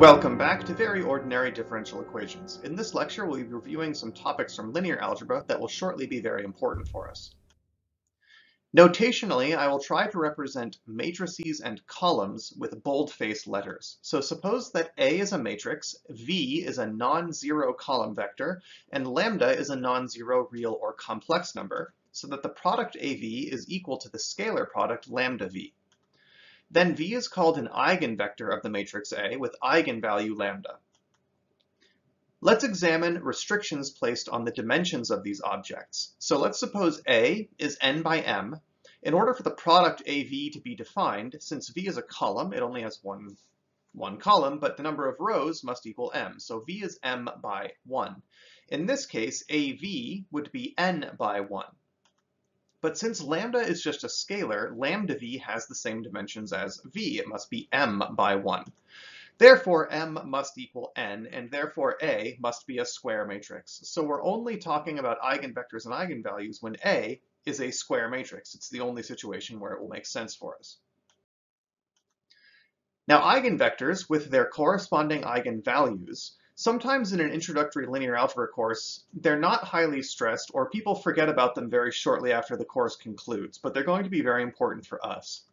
Welcome back to Very Ordinary Differential Equations. In this lecture, we'll be reviewing some topics from linear algebra that will shortly be very important for us. Notationally, I will try to represent matrices and columns with bold-faced letters. So suppose that A is a matrix, V is a non-zero column vector, and lambda is a non-zero real or complex number, so that the product AV is equal to the scalar product lambda V. Then V is called an eigenvector of the matrix A with eigenvalue lambda. Let's examine restrictions placed on the dimensions of these objects. So let's suppose A is n by m. In order for the product AV to be defined, since V is a column, it only has one, one column, but the number of rows must equal m. So V is m by 1. In this case, AV would be n by 1. But since lambda is just a scalar, lambda v has the same dimensions as v. It must be m by 1. Therefore, m must equal n, and therefore A must be a square matrix. So we're only talking about eigenvectors and eigenvalues when A is a square matrix. It's the only situation where it will make sense for us. Now, eigenvectors, with their corresponding eigenvalues, Sometimes in an introductory linear algebra course, they're not highly stressed or people forget about them very shortly after the course concludes, but they're going to be very important for us.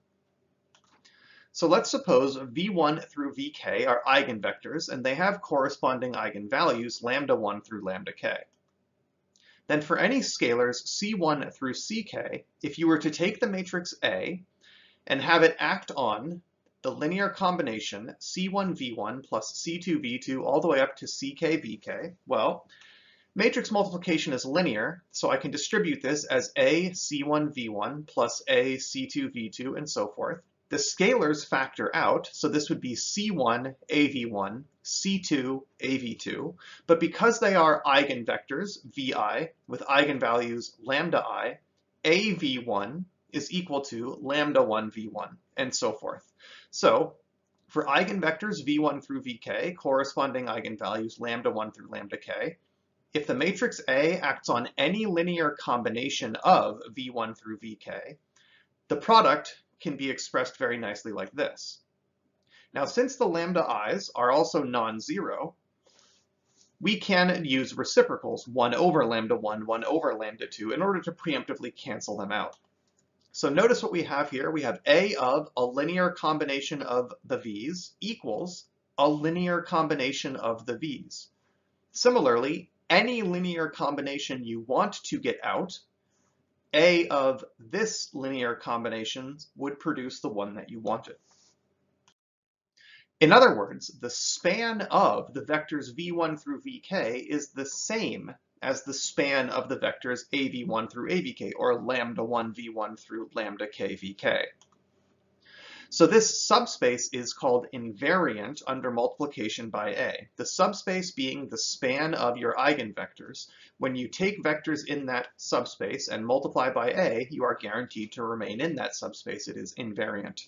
So let's suppose v1 through vk are eigenvectors and they have corresponding eigenvalues lambda 1 through lambda k. Then for any scalars c1 through ck, if you were to take the matrix A and have it act on the linear combination C1V1 plus C2V2 all the way up to CKVK, well, matrix multiplication is linear, so I can distribute this as A C1V1 plus A C2V2 and so forth. The scalars factor out, so this would be C1 AV1, C2 AV2, but because they are eigenvectors, VI, with eigenvalues lambda i, AV1 is equal to lambda 1 V1, and so forth. So for eigenvectors v1 through vk, corresponding eigenvalues lambda 1 through lambda k, if the matrix A acts on any linear combination of v1 through vk, the product can be expressed very nicely like this. Now, since the lambda i's are also non-zero, we can use reciprocals, 1 over lambda 1, 1 over lambda 2, in order to preemptively cancel them out. So notice what we have here. We have A of a linear combination of the V's equals a linear combination of the V's. Similarly, any linear combination you want to get out, A of this linear combination would produce the one that you wanted. In other words, the span of the vectors v1 through vk is the same as the span of the vectors AV1 through AVK, or lambda 1 V1 through lambda K VK. So this subspace is called invariant under multiplication by A. The subspace being the span of your eigenvectors. When you take vectors in that subspace and multiply by A, you are guaranteed to remain in that subspace. It is invariant.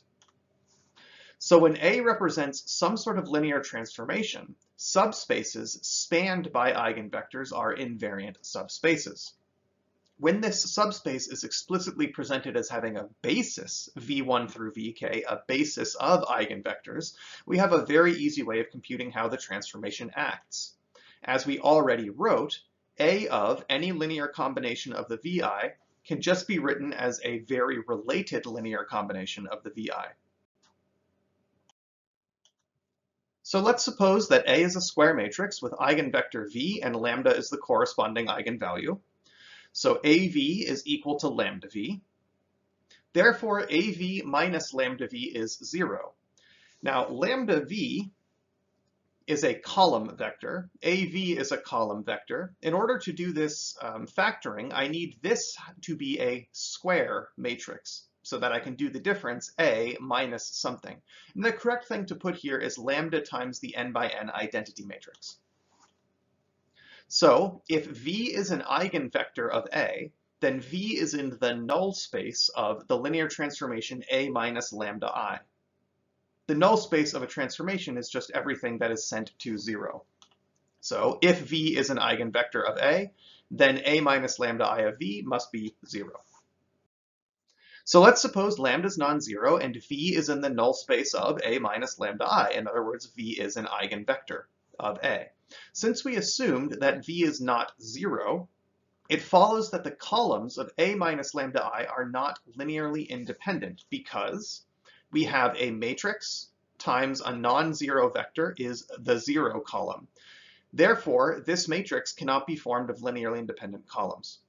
So when A represents some sort of linear transformation, subspaces spanned by eigenvectors are invariant subspaces. When this subspace is explicitly presented as having a basis, v1 through vk, a basis of eigenvectors, we have a very easy way of computing how the transformation acts. As we already wrote, A of any linear combination of the vi can just be written as a very related linear combination of the vi. So let's suppose that A is a square matrix with eigenvector v and lambda is the corresponding eigenvalue. So AV is equal to lambda v. Therefore, AV minus lambda v is 0. Now, lambda v is a column vector. AV is a column vector. In order to do this um, factoring, I need this to be a square matrix so that I can do the difference A minus something. And the correct thing to put here is lambda times the n by n identity matrix. So if V is an eigenvector of A, then V is in the null space of the linear transformation A minus lambda I. The null space of a transformation is just everything that is sent to zero. So if V is an eigenvector of A, then A minus lambda I of V must be zero. So let's suppose lambda is non-zero and v is in the null space of a minus lambda i. In other words, v is an eigenvector of a. Since we assumed that v is not zero, it follows that the columns of a minus lambda i are not linearly independent because we have a matrix times a non-zero vector is the zero column. Therefore, this matrix cannot be formed of linearly independent columns.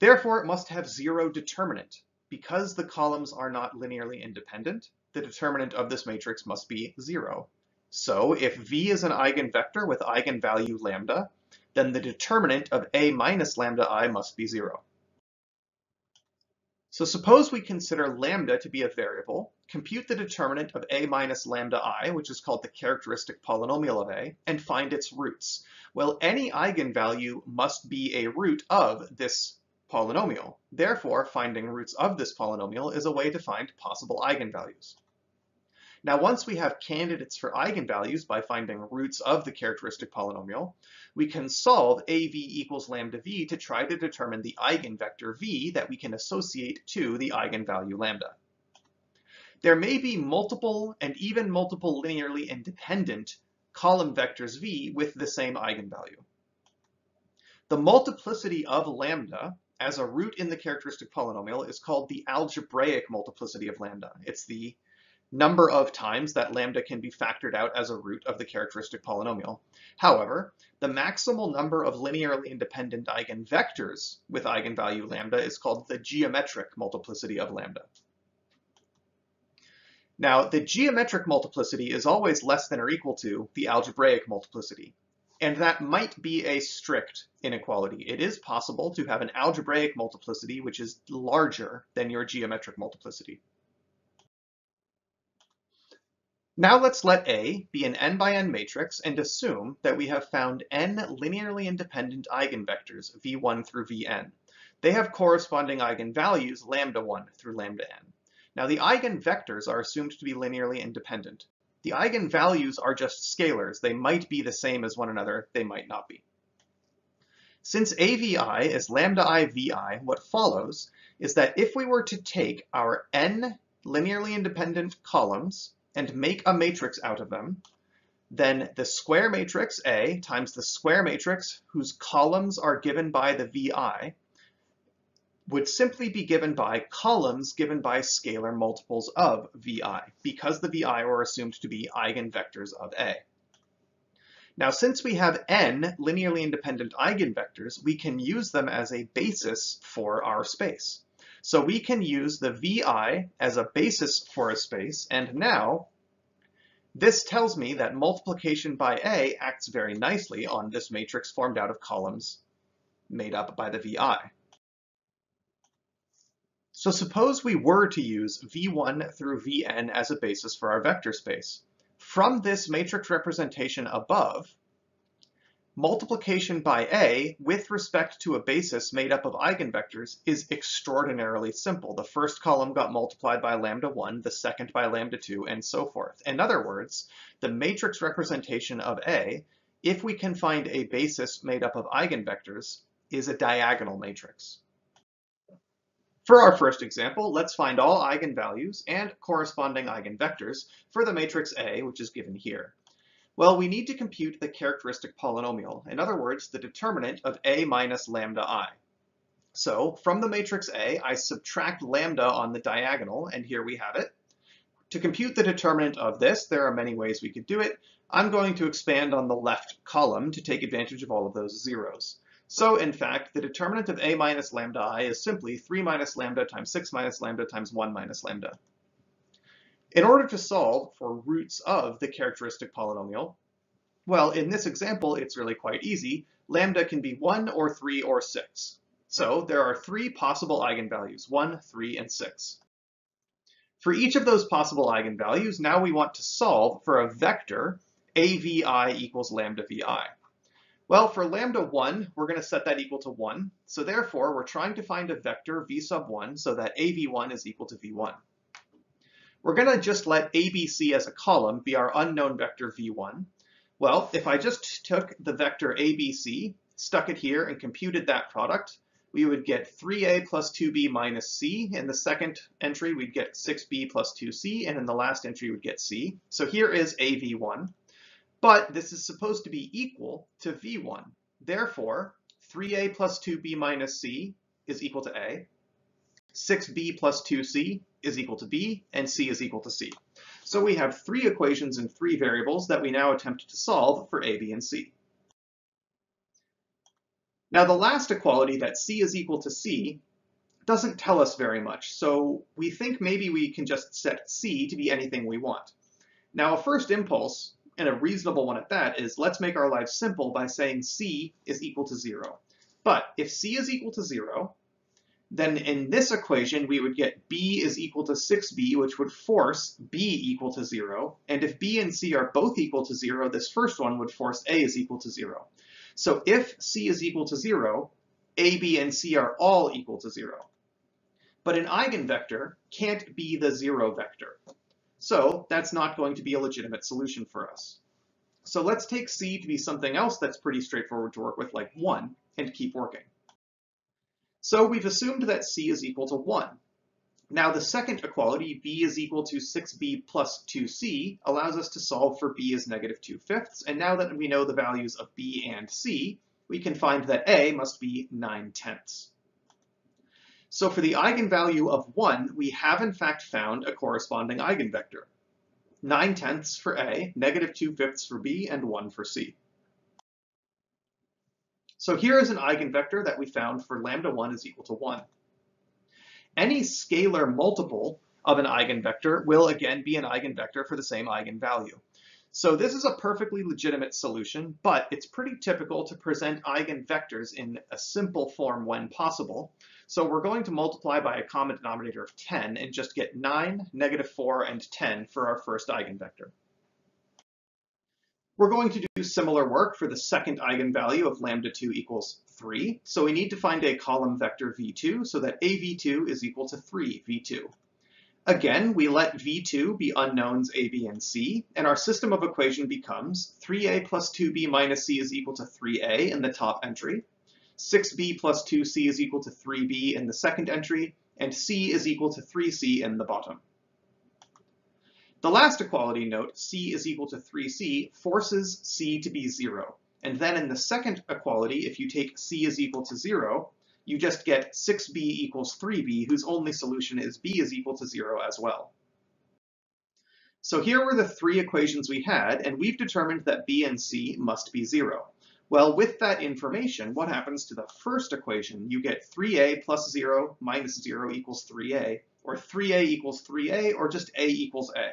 Therefore, it must have zero determinant. Because the columns are not linearly independent, the determinant of this matrix must be zero. So if V is an eigenvector with eigenvalue lambda, then the determinant of A minus lambda i must be zero. So suppose we consider lambda to be a variable, compute the determinant of A minus lambda i, which is called the characteristic polynomial of A, and find its roots. Well, any eigenvalue must be a root of this polynomial. Therefore, finding roots of this polynomial is a way to find possible eigenvalues. Now, once we have candidates for eigenvalues by finding roots of the characteristic polynomial, we can solve AV equals lambda v to try to determine the eigenvector v that we can associate to the eigenvalue lambda. There may be multiple and even multiple linearly independent column vectors v with the same eigenvalue. The multiplicity of lambda as a root in the characteristic polynomial is called the algebraic multiplicity of lambda. It's the number of times that lambda can be factored out as a root of the characteristic polynomial. However, the maximal number of linearly independent eigenvectors with eigenvalue lambda is called the geometric multiplicity of lambda. Now, the geometric multiplicity is always less than or equal to the algebraic multiplicity. And that might be a strict inequality. It is possible to have an algebraic multiplicity which is larger than your geometric multiplicity. Now let's let A be an n by n matrix and assume that we have found n linearly independent eigenvectors, v1 through vn. They have corresponding eigenvalues, lambda 1 through lambda n. Now the eigenvectors are assumed to be linearly independent. The eigenvalues are just scalars. They might be the same as one another, they might not be. Since AVI is lambda i vi, what follows is that if we were to take our n linearly independent columns and make a matrix out of them, then the square matrix A times the square matrix whose columns are given by the VI would simply be given by columns given by scalar multiples of vi, because the vi are assumed to be eigenvectors of A. Now, since we have n linearly independent eigenvectors, we can use them as a basis for our space. So we can use the vi as a basis for a space, and now this tells me that multiplication by A acts very nicely on this matrix formed out of columns made up by the vi. So suppose we were to use v1 through vn as a basis for our vector space. From this matrix representation above, multiplication by A with respect to a basis made up of eigenvectors is extraordinarily simple. The first column got multiplied by lambda 1, the second by lambda 2, and so forth. In other words, the matrix representation of A, if we can find a basis made up of eigenvectors, is a diagonal matrix. For our first example, let's find all eigenvalues and corresponding eigenvectors for the matrix A, which is given here. Well, we need to compute the characteristic polynomial, in other words, the determinant of A minus lambda i. So from the matrix A, I subtract lambda on the diagonal, and here we have it. To compute the determinant of this, there are many ways we could do it. I'm going to expand on the left column to take advantage of all of those zeros. So in fact, the determinant of a minus lambda i is simply 3 minus lambda times 6 minus lambda times 1 minus lambda. In order to solve for roots of the characteristic polynomial, well, in this example, it's really quite easy. Lambda can be 1 or 3 or 6. So there are three possible eigenvalues, 1, 3, and 6. For each of those possible eigenvalues, now we want to solve for a vector avi equals lambda vi. Well, for lambda 1, we're going to set that equal to 1. So therefore, we're trying to find a vector v sub 1 so that av1 is equal to v1. We're going to just let abc as a column be our unknown vector v1. Well, if I just took the vector abc, stuck it here, and computed that product, we would get 3a plus 2b minus c. In the second entry, we'd get 6b plus 2c, and in the last entry, we'd get c. So here is AV1, but this is supposed to be equal to V1. Therefore, 3a plus 2b minus c is equal to a, 6b plus 2c is equal to b, and c is equal to c. So we have three equations in three variables that we now attempt to solve for a, b, and c. Now the last equality, that c is equal to c, doesn't tell us very much, so we think maybe we can just set c to be anything we want. Now a first impulse, and a reasonable one at that, is let's make our lives simple by saying c is equal to 0. But if c is equal to 0, then in this equation we would get b is equal to 6b, which would force b equal to 0. And if b and c are both equal to 0, this first one would force a is equal to 0. So if c is equal to 0, a, b, and c are all equal to 0. But an eigenvector can't be the 0 vector. So that's not going to be a legitimate solution for us. So let's take c to be something else that's pretty straightforward to work with, like 1, and keep working. So we've assumed that c is equal to 1. Now the second equality, b is equal to 6b plus 2c, allows us to solve for b is negative 2 fifths, and now that we know the values of b and c, we can find that a must be 9 tenths. So for the eigenvalue of 1, we have in fact found a corresponding eigenvector. 9 tenths for a, negative 2 fifths for b, and 1 for c. So here is an eigenvector that we found for lambda 1 is equal to 1. Any scalar multiple of an eigenvector will again be an eigenvector for the same eigenvalue. So this is a perfectly legitimate solution, but it's pretty typical to present eigenvectors in a simple form when possible. So we're going to multiply by a common denominator of 10 and just get 9, negative 4, and 10 for our first eigenvector. We're going to do similar work for the second eigenvalue of lambda 2 equals 3. So we need to find a column vector v2 so that av2 is equal to 3 v2. Again, we let v2 be unknowns a, b, and c, and our system of equation becomes 3a plus 2b minus c is equal to 3a in the top entry, 6b plus 2c is equal to 3b in the second entry, and c is equal to 3c in the bottom. The last equality note, c is equal to 3c, forces c to be 0. And then in the second equality, if you take c is equal to 0, you just get 6b equals 3b, whose only solution is b is equal to 0 as well. So here were the three equations we had, and we've determined that b and c must be 0. Well, with that information, what happens to the first equation? You get 3a plus 0 minus 0 equals 3a, or 3a equals 3a, or just a equals a.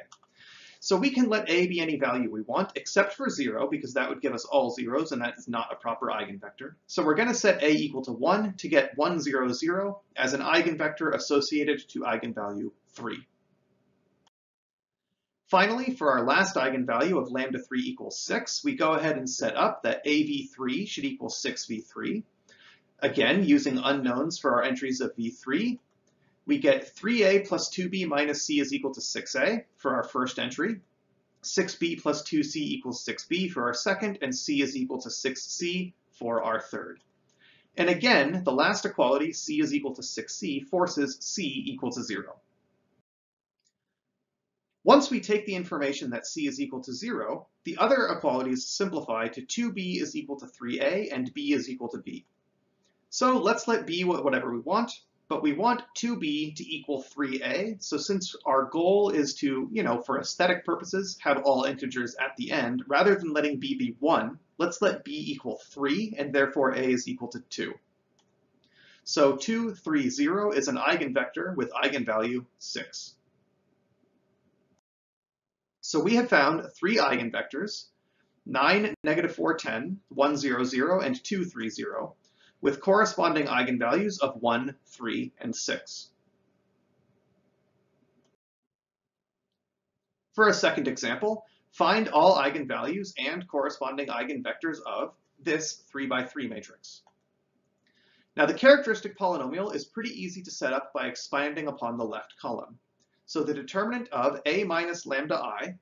So we can let a be any value we want, except for 0, because that would give us all zeros, and that is not a proper eigenvector. So we're going to set a equal to 1 to get 1, 0, 0 as an eigenvector associated to eigenvalue 3. Finally, for our last eigenvalue of lambda 3 equals 6, we go ahead and set up that AV3 should equal 6V3. Again, using unknowns for our entries of V3, we get 3a plus 2b minus c is equal to 6a for our first entry, 6b plus 2c equals 6b for our second, and c is equal to 6c for our third. And again, the last equality, c is equal to 6c, forces c equal to 0. Once we take the information that c is equal to 0, the other equalities simplify to 2b is equal to 3a and b is equal to b. So let's let b whatever we want, but we want 2b to equal 3a. So since our goal is to, you know, for aesthetic purposes, have all integers at the end, rather than letting b be 1, let's let b equal 3, and therefore a is equal to 2. So 2, 3, 0 is an eigenvector with eigenvalue 6. So we have found three eigenvectors, 9, negative 4, 10, 1, 0, 0, and 2, 3, 0, with corresponding eigenvalues of 1, 3, and 6. For a second example, find all eigenvalues and corresponding eigenvectors of this 3 by 3 matrix. Now the characteristic polynomial is pretty easy to set up by expanding upon the left column. So the determinant of a minus lambda i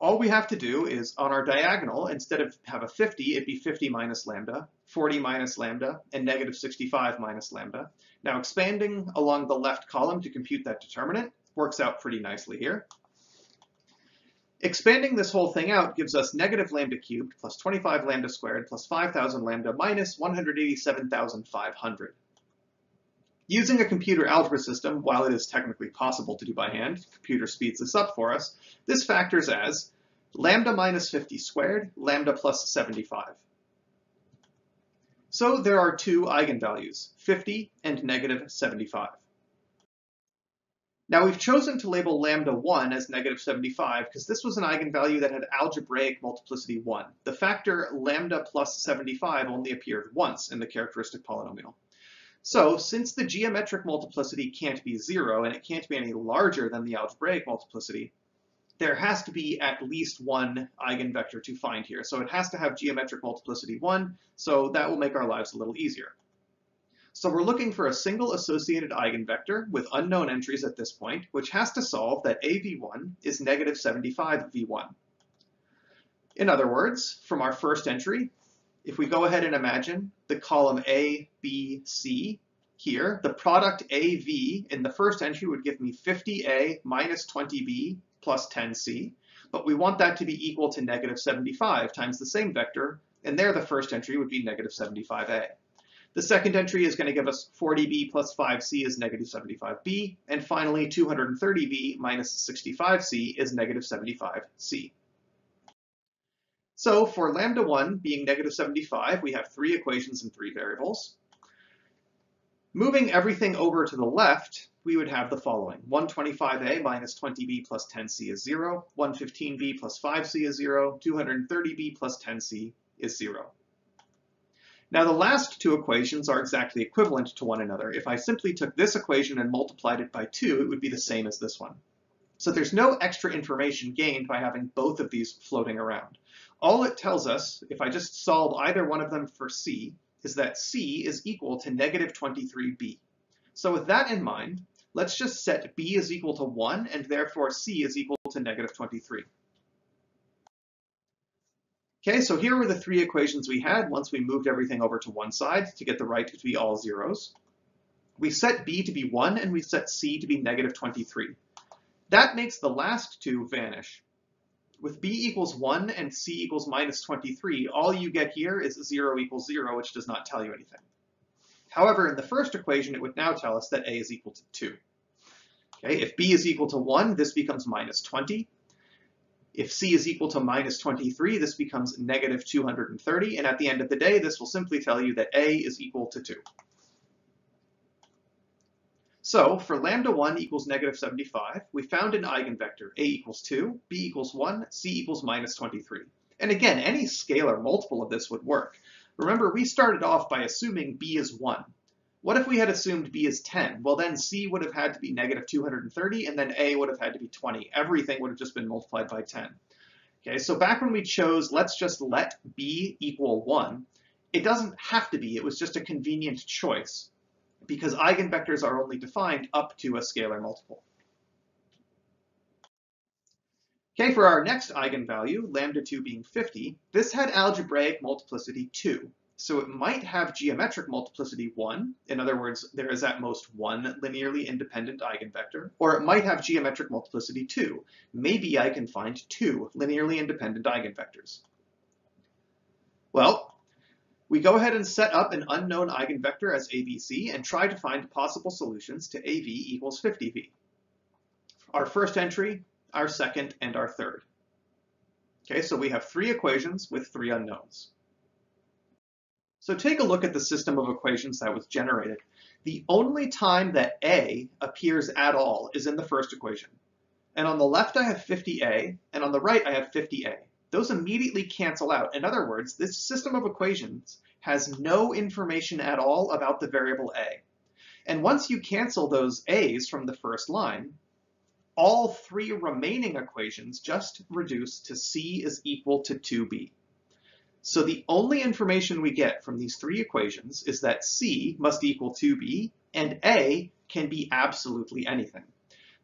all we have to do is on our diagonal, instead of have a 50, it'd be 50 minus lambda, 40 minus lambda, and negative 65 minus lambda. Now expanding along the left column to compute that determinant works out pretty nicely here. Expanding this whole thing out gives us negative lambda cubed plus 25 lambda squared plus 5,000 lambda minus 187,500. Using a computer algebra system, while it is technically possible to do by hand, computer speeds this up for us, this factors as lambda minus 50 squared, lambda plus 75. So there are two eigenvalues, 50 and negative 75. Now we've chosen to label lambda 1 as negative 75 because this was an eigenvalue that had algebraic multiplicity 1. The factor lambda plus 75 only appeared once in the characteristic polynomial. So since the geometric multiplicity can't be 0 and it can't be any larger than the algebraic multiplicity, there has to be at least one eigenvector to find here. So it has to have geometric multiplicity 1, so that will make our lives a little easier. So we're looking for a single associated eigenvector with unknown entries at this point, which has to solve that AV1 is negative 75 V1. In other words, from our first entry, if we go ahead and imagine the column A, B, C here, the product AV in the first entry would give me 50A minus 20B plus 10C, but we want that to be equal to negative 75 times the same vector, and there the first entry would be negative 75A. The second entry is going to give us 40b plus 5c is negative 75b, and finally 230b minus 65c is negative 75c. So for lambda 1 being negative 75, we have three equations and three variables. Moving everything over to the left, we would have the following. 125a minus 20b plus 10c is 0, 115b plus 5c is 0, 230b plus 10c is 0. Now the last two equations are exactly equivalent to one another. If I simply took this equation and multiplied it by 2, it would be the same as this one. So there's no extra information gained by having both of these floating around. All it tells us, if I just solve either one of them for c, is that c is equal to negative 23b. So with that in mind, let's just set b is equal to 1, and therefore c is equal to negative 23. Okay, so here were the three equations we had once we moved everything over to one side to get the right to be all zeros. We set b to be 1 and we set c to be negative 23. That makes the last two vanish. With b equals 1 and c equals minus 23, all you get here is 0 equals 0, which does not tell you anything. However, in the first equation, it would now tell us that a is equal to 2. Okay, if b is equal to 1, this becomes minus 20. If c is equal to minus 23, this becomes negative 230, and at the end of the day, this will simply tell you that a is equal to 2. So for lambda 1 equals negative 75, we found an eigenvector, a equals 2, b equals 1, c equals minus 23. And again, any scalar multiple of this would work. Remember, we started off by assuming b is 1. What if we had assumed b is 10? Well, then c would have had to be negative 230, and then a would have had to be 20. Everything would have just been multiplied by 10. Okay, so back when we chose, let's just let b equal 1, it doesn't have to be. It was just a convenient choice, because eigenvectors are only defined up to a scalar multiple. Okay, for our next eigenvalue, lambda 2 being 50, this had algebraic multiplicity 2. So it might have geometric multiplicity 1. In other words, there is at most one linearly independent eigenvector. Or it might have geometric multiplicity 2. Maybe I can find two linearly independent eigenvectors. Well, we go ahead and set up an unknown eigenvector as ABC and try to find possible solutions to AV equals 50V. Our first entry, our second, and our third. Okay, so we have three equations with three unknowns. So take a look at the system of equations that was generated. The only time that A appears at all is in the first equation. And on the left I have 50A, and on the right I have 50A. Those immediately cancel out. In other words, this system of equations has no information at all about the variable A. And once you cancel those A's from the first line, all three remaining equations just reduce to C is equal to 2B. So the only information we get from these three equations is that C must equal 2B and A can be absolutely anything.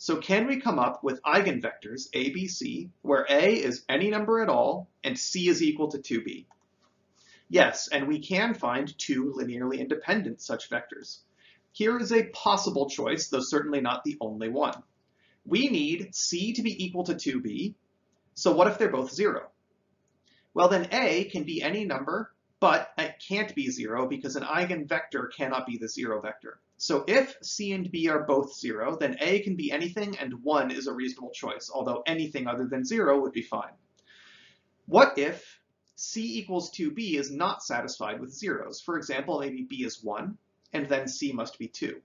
So can we come up with eigenvectors a, b, c, where a is any number at all and c is equal to 2b? Yes, and we can find two linearly independent such vectors. Here is a possible choice, though certainly not the only one. We need c to be equal to 2b, so what if they're both 0? Well, then a can be any number, but it can't be 0 because an eigenvector cannot be the 0 vector. So if c and b are both 0, then a can be anything and 1 is a reasonable choice, although anything other than 0 would be fine. What if c equals 2b is not satisfied with zeros? For example, maybe b is 1, and then C must be 2.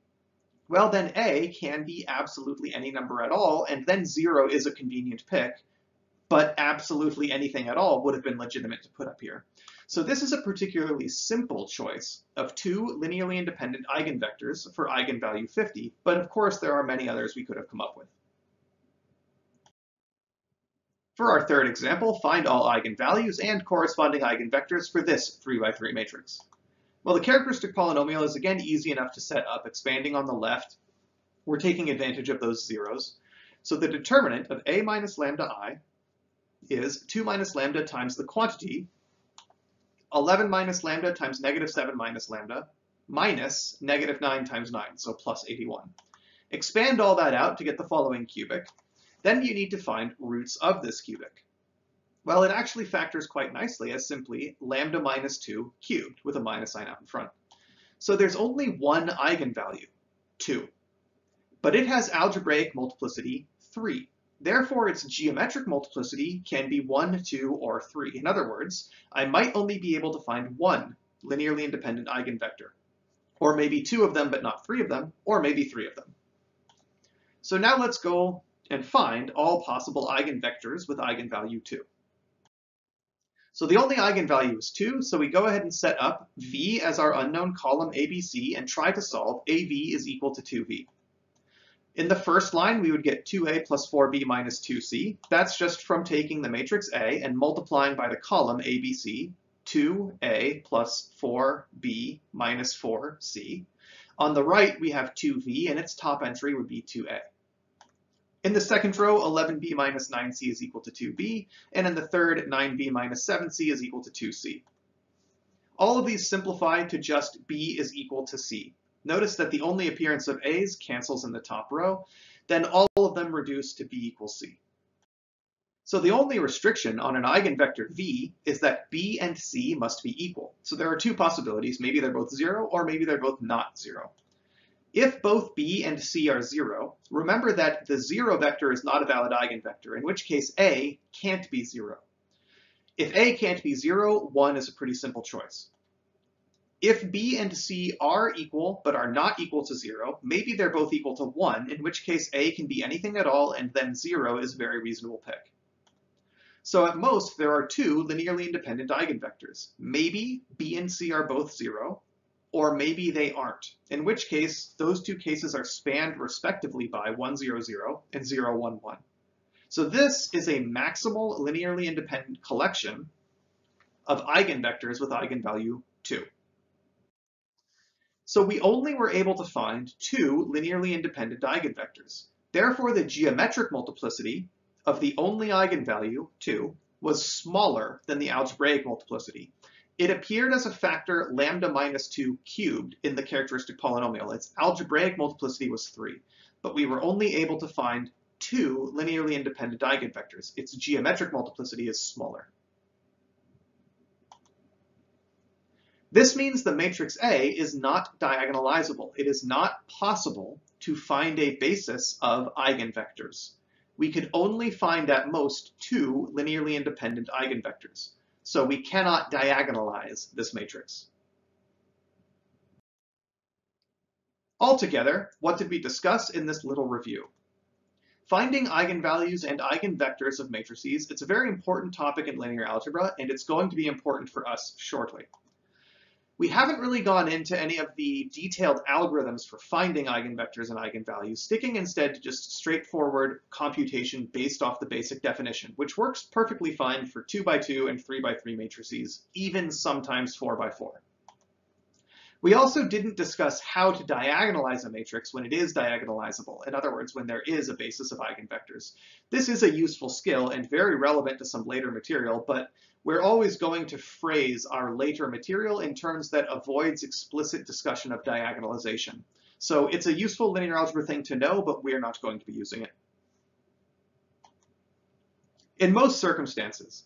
Well, then A can be absolutely any number at all, and then 0 is a convenient pick, but absolutely anything at all would have been legitimate to put up here. So this is a particularly simple choice of two linearly independent eigenvectors for eigenvalue 50, but of course there are many others we could have come up with. For our third example, find all eigenvalues and corresponding eigenvectors for this 3 by 3 matrix. Well, the characteristic polynomial is again easy enough to set up. Expanding on the left, we're taking advantage of those zeros. So the determinant of a minus lambda i is 2 minus lambda times the quantity, 11 minus lambda times negative 7 minus lambda, minus negative 9 times 9, so plus 81. Expand all that out to get the following cubic. Then you need to find roots of this cubic. Well, it actually factors quite nicely as simply lambda minus 2 cubed with a minus sign out in front. So there's only one eigenvalue, 2. But it has algebraic multiplicity 3. Therefore, its geometric multiplicity can be 1, 2, or 3. In other words, I might only be able to find one linearly independent eigenvector. Or maybe two of them, but not three of them, or maybe three of them. So now let's go and find all possible eigenvectors with eigenvalue 2. So the only eigenvalue is 2, so we go ahead and set up v as our unknown column ABC and try to solve AV is equal to 2v. In the first line, we would get 2a plus 4b minus 2c. That's just from taking the matrix A and multiplying by the column ABC, 2a plus 4b minus 4c. On the right, we have 2v, and its top entry would be 2a. In the second row, 11b minus 9c is equal to 2b, and in the third, 9b minus 7c is equal to 2c. All of these simplify to just b is equal to c. Notice that the only appearance of a's cancels in the top row, then all of them reduce to b equals c. So the only restriction on an eigenvector v is that b and c must be equal. So there are two possibilities. Maybe they're both 0, or maybe they're both not 0. If both b and c are 0, remember that the 0 vector is not a valid eigenvector, in which case a can't be 0. If a can't be 0, 1 is a pretty simple choice. If b and c are equal but are not equal to 0, maybe they're both equal to 1, in which case a can be anything at all and then 0 is a very reasonable pick. So at most, there are two linearly independent eigenvectors. Maybe b and c are both 0, or maybe they aren't, in which case those two cases are spanned respectively by 1, 0, 0 and 0, 1, 1. So this is a maximal linearly independent collection of eigenvectors with eigenvalue 2. So we only were able to find two linearly independent eigenvectors. Therefore, the geometric multiplicity of the only eigenvalue, 2, was smaller than the algebraic multiplicity, it appeared as a factor lambda minus 2 cubed in the characteristic polynomial. Its algebraic multiplicity was 3, but we were only able to find two linearly independent eigenvectors. Its geometric multiplicity is smaller. This means the matrix A is not diagonalizable. It is not possible to find a basis of eigenvectors. We could only find at most two linearly independent eigenvectors so we cannot diagonalize this matrix. Altogether, what did we discuss in this little review? Finding eigenvalues and eigenvectors of matrices, it's a very important topic in linear algebra, and it's going to be important for us shortly. We haven't really gone into any of the detailed algorithms for finding eigenvectors and eigenvalues, sticking instead to just straightforward computation based off the basic definition, which works perfectly fine for 2 by 2 and 3 by 3 matrices, even sometimes 4 by 4 We also didn't discuss how to diagonalize a matrix when it is diagonalizable, in other words, when there is a basis of eigenvectors. This is a useful skill and very relevant to some later material, but we're always going to phrase our later material in terms that avoids explicit discussion of diagonalization. So it's a useful linear algebra thing to know, but we're not going to be using it. In most circumstances,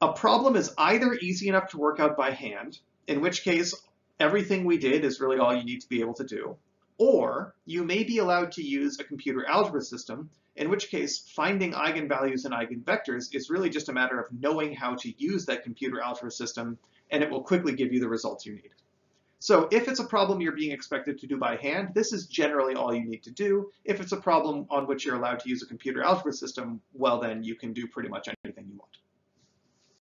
a problem is either easy enough to work out by hand, in which case everything we did is really all you need to be able to do, or you may be allowed to use a computer algebra system, in which case finding eigenvalues and eigenvectors is really just a matter of knowing how to use that computer algebra system, and it will quickly give you the results you need. So if it's a problem you're being expected to do by hand, this is generally all you need to do. If it's a problem on which you're allowed to use a computer algebra system, well then you can do pretty much anything you want.